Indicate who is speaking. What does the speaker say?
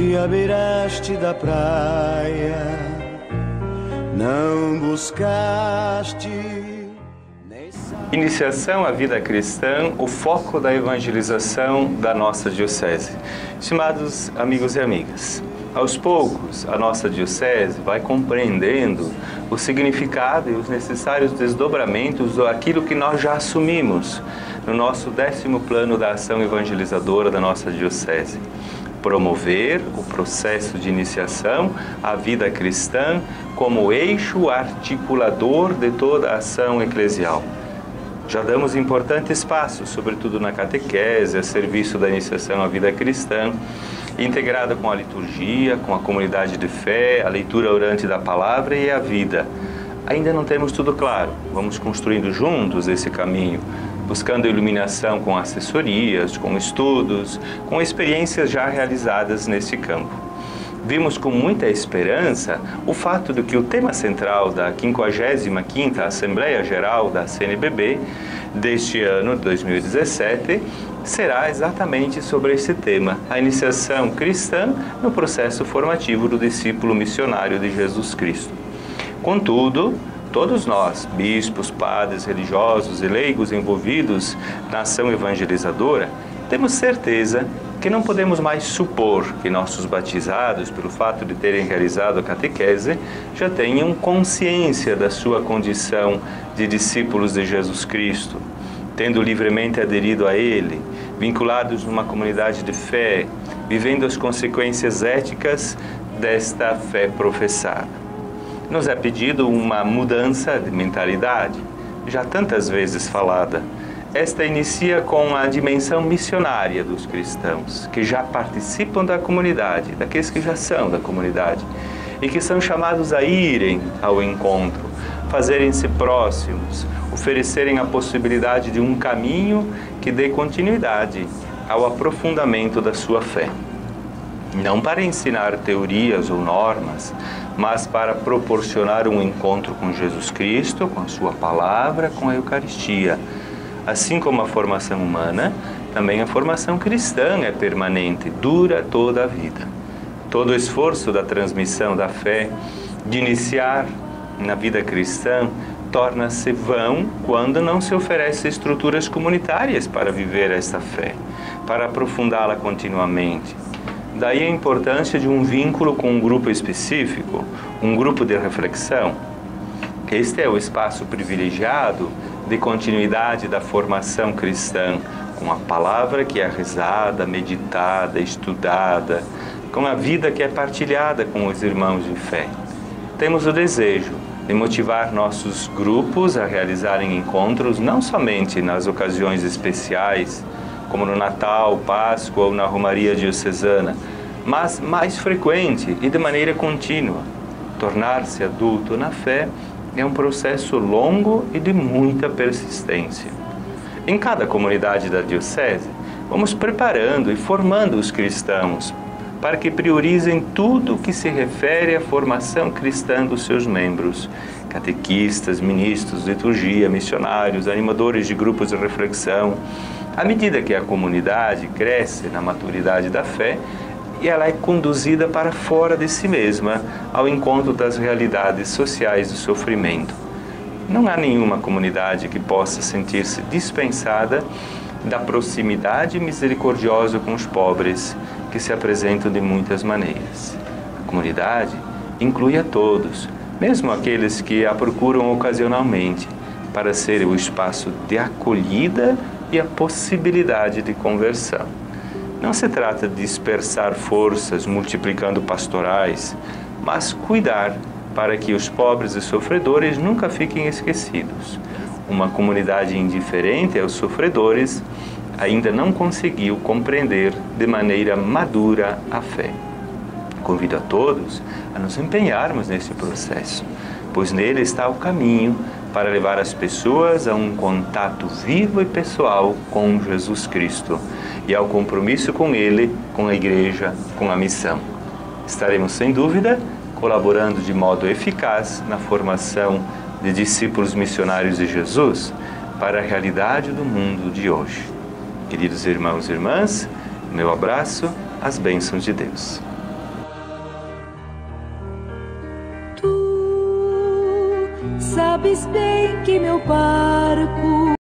Speaker 1: nunca viraste da praia, não buscaste.
Speaker 2: Iniciação à vida cristã, o foco da evangelização da nossa Diocese. Estimados amigos e amigas, aos poucos a nossa Diocese vai compreendendo o significado e os necessários desdobramentos daquilo que nós já assumimos no nosso décimo plano da ação evangelizadora da nossa Diocese promover o processo de iniciação à vida cristã como eixo articulador de toda a ação eclesial. Já damos importantes passos, sobretudo na catequese, a serviço da iniciação à vida cristã, integrada com a liturgia, com a comunidade de fé, a leitura orante da palavra e a vida. Ainda não temos tudo claro, vamos construindo juntos esse caminho, buscando iluminação com assessorias, com estudos, com experiências já realizadas nesse campo vimos com muita esperança o fato de que o tema central da 55ª Assembleia Geral da CNBB deste ano, 2017, será exatamente sobre esse tema, a iniciação cristã no processo formativo do discípulo missionário de Jesus Cristo. Contudo, todos nós, bispos, padres, religiosos e leigos envolvidos na ação evangelizadora, temos certeza que não podemos mais supor que nossos batizados, pelo fato de terem realizado a catequese, já tenham consciência da sua condição de discípulos de Jesus Cristo, tendo livremente aderido a Ele, vinculados numa comunidade de fé, vivendo as consequências éticas desta fé professada. Nos é pedido uma mudança de mentalidade, já tantas vezes falada esta inicia com a dimensão missionária dos cristãos, que já participam da comunidade, daqueles que já são da comunidade, e que são chamados a irem ao encontro, fazerem-se próximos, oferecerem a possibilidade de um caminho que dê continuidade ao aprofundamento da sua fé. Não para ensinar teorias ou normas, mas para proporcionar um encontro com Jesus Cristo, com a Sua palavra, com a Eucaristia Assim como a formação humana, também a formação cristã é permanente, dura toda a vida. Todo o esforço da transmissão da fé, de iniciar na vida cristã, torna-se vão quando não se oferece estruturas comunitárias para viver esta fé, para aprofundá-la continuamente. Daí a importância de um vínculo com um grupo específico, um grupo de reflexão. Este é o espaço privilegiado de continuidade da formação cristã, com a palavra que é rezada, meditada, estudada, com a vida que é partilhada com os irmãos de fé. Temos o desejo de motivar nossos grupos a realizarem encontros não somente nas ocasiões especiais, como no Natal, Páscoa ou na Romaria Diocesana, mas mais frequente e de maneira contínua. Tornar-se adulto na fé é um processo longo e de muita persistência. Em cada comunidade da Diocese, vamos preparando e formando os cristãos para que priorizem tudo que se refere à formação cristã dos seus membros, catequistas, ministros, liturgia, missionários, animadores de grupos de reflexão. À medida que a comunidade cresce na maturidade da fé, e ela é conduzida para fora de si mesma, ao encontro das realidades sociais do sofrimento. Não há nenhuma comunidade que possa sentir-se dispensada da proximidade misericordiosa com os pobres, que se apresentam de muitas maneiras. A comunidade inclui a todos, mesmo aqueles que a procuram ocasionalmente, para ser o espaço de acolhida e a possibilidade de conversão. Não se trata de dispersar forças multiplicando pastorais, mas cuidar para que os pobres e sofredores nunca fiquem esquecidos. Uma comunidade indiferente aos sofredores ainda não conseguiu compreender de maneira madura a fé. Convido a todos a nos empenharmos nesse processo, pois nele está o caminho para levar as pessoas a um contato vivo e pessoal com Jesus Cristo e ao compromisso com Ele, com a Igreja, com a missão. Estaremos, sem dúvida, colaborando de modo eficaz na formação de discípulos missionários de Jesus para a realidade do mundo de hoje. Queridos irmãos e irmãs, meu abraço, as bênçãos de Deus.
Speaker 1: Sabes bem que meu barco